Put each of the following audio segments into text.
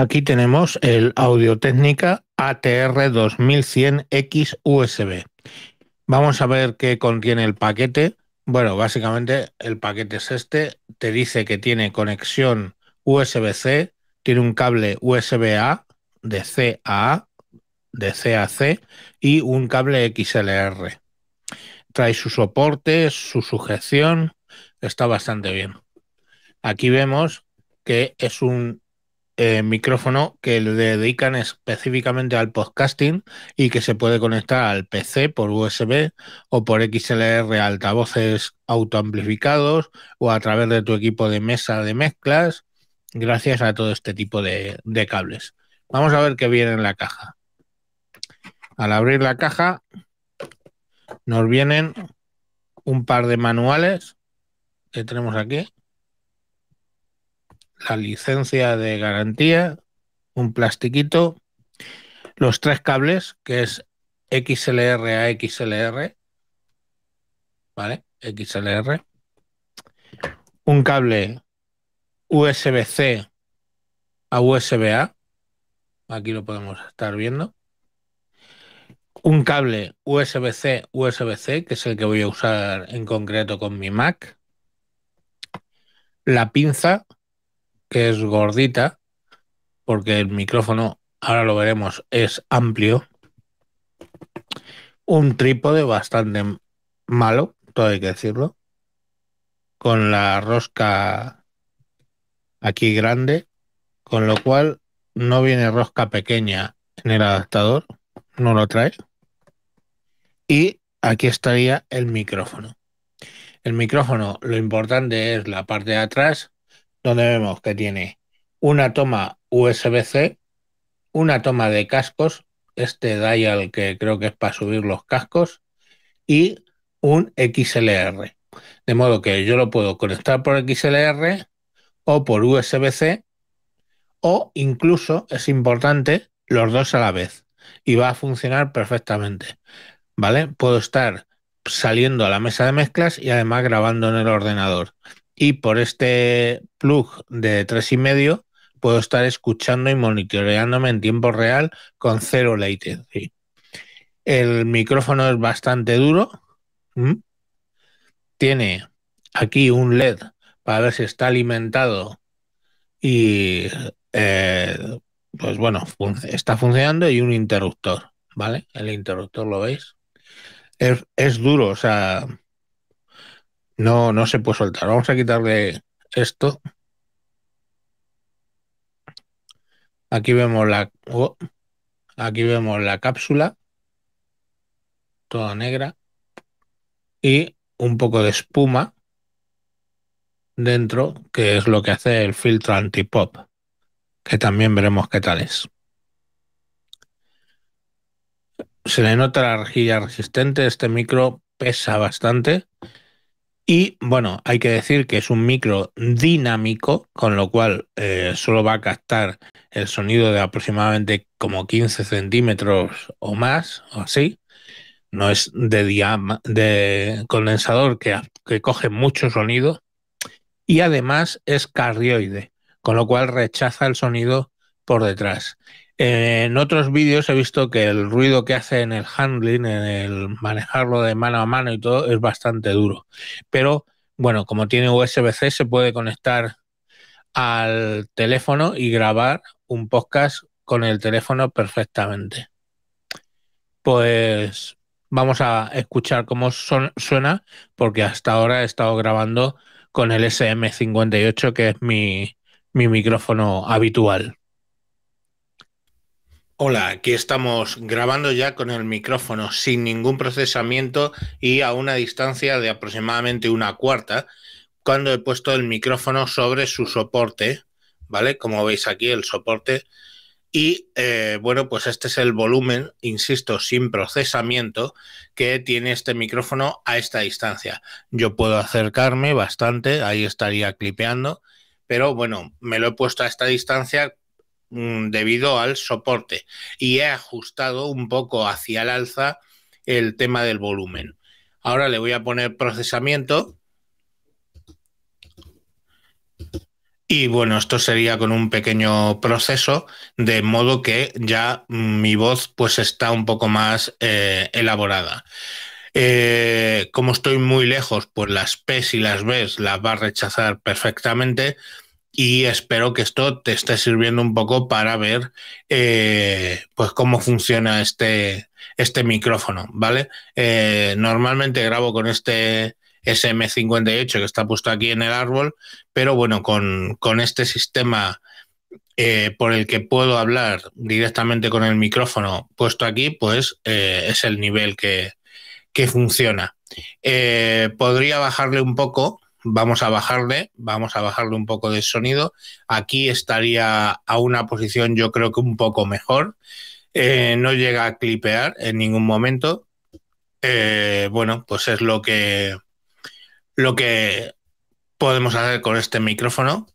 Aquí tenemos el Audio Técnica ATR 2100X USB. Vamos a ver qué contiene el paquete. Bueno, básicamente el paquete es este. Te dice que tiene conexión USB-C, tiene un cable USB-A de C a A, de C a C y un cable XLR. Trae su soporte, su sujeción, está bastante bien. Aquí vemos que es un eh, micrófono que le dedican específicamente al podcasting y que se puede conectar al PC por USB o por XLR altavoces autoamplificados o a través de tu equipo de mesa de mezclas gracias a todo este tipo de, de cables. Vamos a ver qué viene en la caja. Al abrir la caja nos vienen un par de manuales que tenemos aquí la licencia de garantía, un plastiquito, los tres cables, que es XLR a XLR, ¿vale? XLR, un cable USB-C a USB-A, aquí lo podemos estar viendo, un cable USB-C, USB-C, que es el que voy a usar en concreto con mi Mac, la pinza que es gordita, porque el micrófono, ahora lo veremos, es amplio. Un trípode bastante malo, todo hay que decirlo. Con la rosca aquí grande, con lo cual no viene rosca pequeña en el adaptador, no lo trae. Y aquí estaría el micrófono. El micrófono, lo importante es la parte de atrás, donde vemos que tiene una toma USB-C, una toma de cascos, este dial que creo que es para subir los cascos, y un XLR. De modo que yo lo puedo conectar por XLR o por USB-C o incluso, es importante, los dos a la vez. Y va a funcionar perfectamente. ¿Vale? Puedo estar saliendo a la mesa de mezclas y además grabando en el ordenador y por este plug de tres y medio puedo estar escuchando y monitoreándome en tiempo real con cero latency. El micrófono es bastante duro. Tiene aquí un LED para ver si está alimentado y eh, pues bueno, está funcionando y un interruptor, ¿vale? El interruptor lo veis. Es, es duro, o sea, no, no se puede soltar. Vamos a quitarle esto. Aquí vemos la, oh, aquí vemos la cápsula, toda negra, y un poco de espuma dentro, que es lo que hace el filtro anti-pop, que también veremos qué tal es. Se le nota la rejilla resistente, este micro pesa bastante y bueno, hay que decir que es un micro dinámico, con lo cual eh, solo va a captar el sonido de aproximadamente como 15 centímetros o más, o así. No es de, de condensador que, que coge mucho sonido. Y además es cardioide, con lo cual rechaza el sonido por detrás. En otros vídeos he visto que el ruido que hace en el handling, en el manejarlo de mano a mano y todo, es bastante duro. Pero bueno, como tiene USB-C, se puede conectar al teléfono y grabar un podcast con el teléfono perfectamente. Pues vamos a escuchar cómo suena, porque hasta ahora he estado grabando con el SM58, que es mi, mi micrófono habitual. Hola, aquí estamos grabando ya con el micrófono sin ningún procesamiento y a una distancia de aproximadamente una cuarta cuando he puesto el micrófono sobre su soporte, ¿vale? Como veis aquí el soporte. Y eh, bueno, pues este es el volumen, insisto, sin procesamiento que tiene este micrófono a esta distancia. Yo puedo acercarme bastante, ahí estaría clipeando, pero bueno, me lo he puesto a esta distancia debido al soporte y he ajustado un poco hacia el alza el tema del volumen. Ahora le voy a poner procesamiento Y bueno, esto sería con un pequeño proceso, de modo que ya mi voz pues está un poco más eh, elaborada. Eh, como estoy muy lejos, pues las P's y las B's las va a rechazar perfectamente y espero que esto te esté sirviendo un poco para ver eh, pues cómo funciona este, este micrófono, ¿vale? normalmente grabo con este SM58 que está puesto aquí en el árbol, pero bueno, con, este sistema eh, por el que puedo hablar directamente con el micrófono puesto aquí, pues eh, es el nivel que, funciona. Eh, podría bajarle un poco, vamos a bajarle, vamos a bajarle un poco de sonido. Aquí estaría a una posición yo creo que un poco mejor. no llega a clipear en ningún momento. bueno, pues es lo que lo que podemos hacer con este micrófono.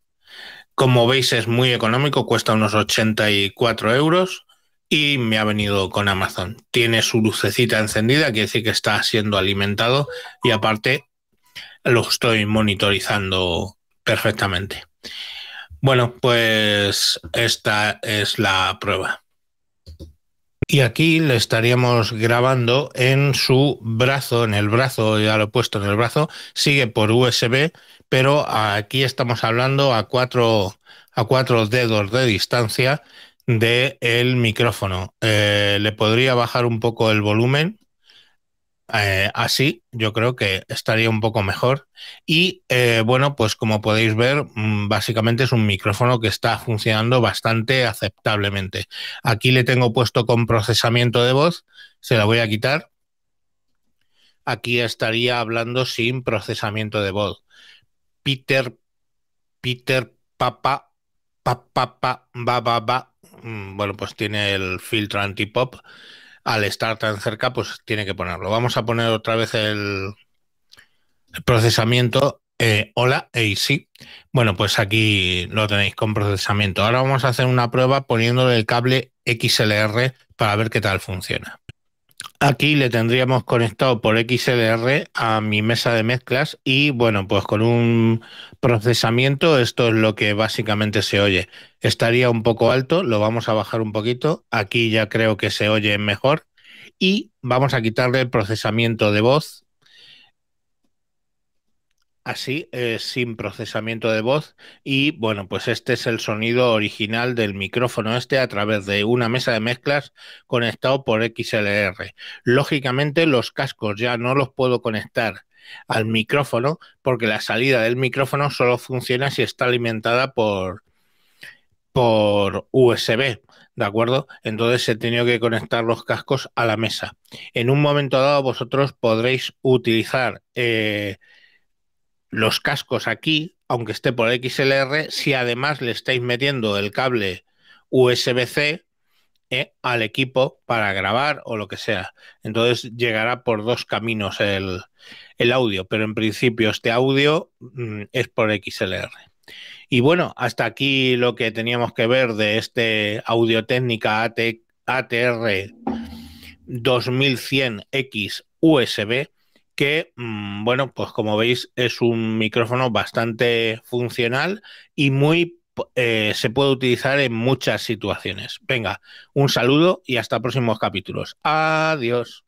Como veis es muy económico, cuesta unos 84 euros y me ha venido con Amazon. Tiene su lucecita encendida, quiere decir que está siendo alimentado y aparte lo estoy monitorizando perfectamente. Bueno, pues esta es la prueba. Y aquí le estaríamos grabando en su brazo, en el brazo, ya lo he puesto en el brazo, sigue por USB, pero aquí estamos hablando a cuatro, a cuatro dedos de distancia del micrófono. Eh, le podría bajar un poco el volumen eh, así yo creo que estaría un poco mejor. Y eh, bueno, pues como podéis ver, mm, básicamente es un micrófono que está funcionando bastante aceptablemente. Aquí le tengo puesto con procesamiento de voz, se la voy a quitar. Aquí estaría hablando sin procesamiento de voz. Peter, Peter, papa, papá, pa, ba, ba. Mm, bueno, pues tiene el filtro anti-pop al estar tan cerca, pues tiene que ponerlo. Vamos a poner otra vez el, procesamiento eh, hola y sí. Bueno, pues aquí lo tenéis con procesamiento. Ahora vamos a hacer una prueba poniéndole el cable XLR para ver qué tal funciona. Aquí le tendríamos conectado por XLR a mi mesa de mezclas y bueno, pues con un procesamiento esto es lo que básicamente se oye. Estaría un poco alto, lo vamos a bajar un poquito. Aquí ya creo que se oye mejor y vamos a quitarle el procesamiento de voz así, eh, sin procesamiento de voz. Y bueno, pues este es el sonido original del micrófono este a través de una mesa de mezclas conectado por XLR. Lógicamente los cascos ya no los puedo conectar al micrófono porque la salida del micrófono solo funciona si está alimentada por, por USB. ¿De acuerdo? Entonces he tenido que conectar los cascos a la mesa. En un momento dado vosotros podréis utilizar eh, los cascos aquí, aunque esté por XLR, si además le estáis metiendo el cable USB-C eh, al equipo para grabar o lo que sea. Entonces llegará por dos caminos el, audio, pero en principio este audio mm, es por XLR. Y bueno, hasta aquí lo que teníamos que ver de este Audio Técnica ATR 2100X USB que, mm, bueno, pues como veis es un micrófono bastante funcional y muy eh, se puede utilizar en muchas situaciones. Venga, un saludo y hasta próximos capítulos. Adiós.